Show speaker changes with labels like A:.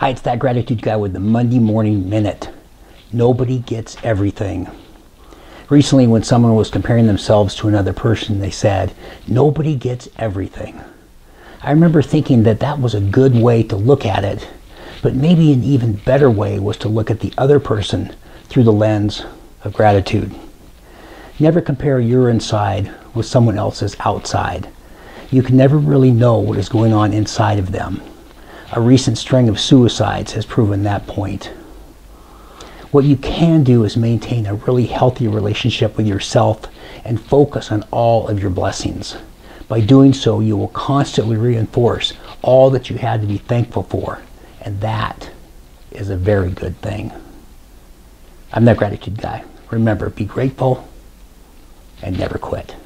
A: Hi, it's that gratitude guy with the Monday Morning Minute. Nobody gets everything. Recently, when someone was comparing themselves to another person, they said, Nobody gets everything. I remember thinking that that was a good way to look at it, but maybe an even better way was to look at the other person through the lens of gratitude. Never compare your inside with someone else's outside. You can never really know what is going on inside of them. A recent string of suicides has proven that point. What you can do is maintain a really healthy relationship with yourself and focus on all of your blessings. By doing so, you will constantly reinforce all that you had to be thankful for, and that is a very good thing. I'm that gratitude guy. Remember, be grateful and never quit.